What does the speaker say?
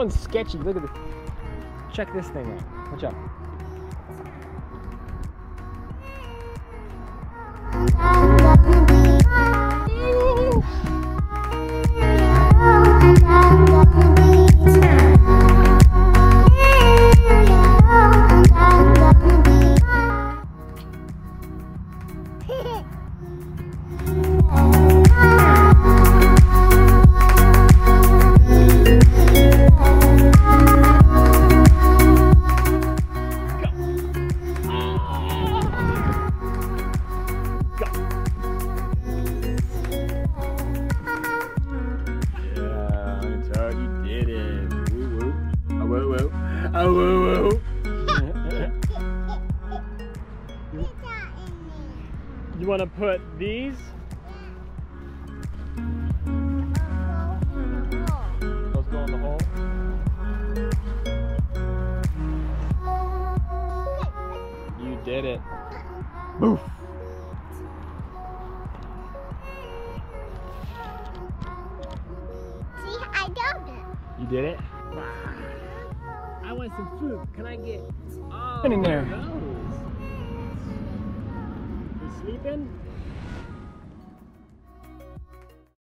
one's sketchy. Look at this. Check this thing out. Watch out. Oh woo woo. Oh woo woo. you want to put these? Those go in the hole. You did it. Boof. See, I don't. You did it? I want some food. Can I get oh, in there? You sleeping?